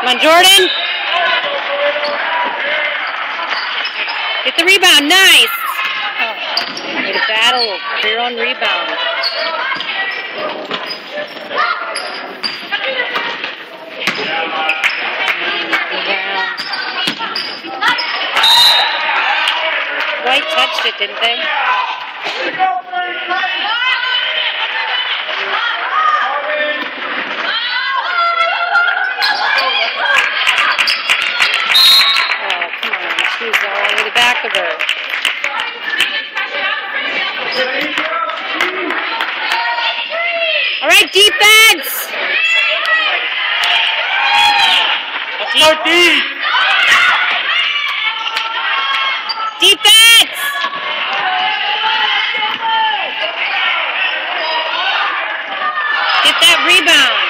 Come on, Jordan. Get the rebound. Nice. Oh, good battle for your own rebound. White touched it, didn't they? Right, defense. Let's go deep. Defense. Get that rebound.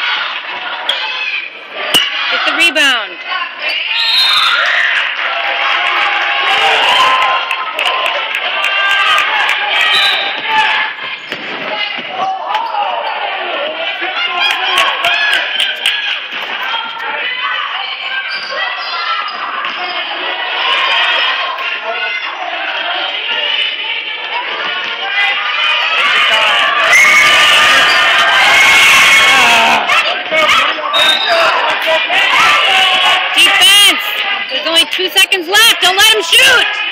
Get the rebound. Two seconds left. Don't let him shoot!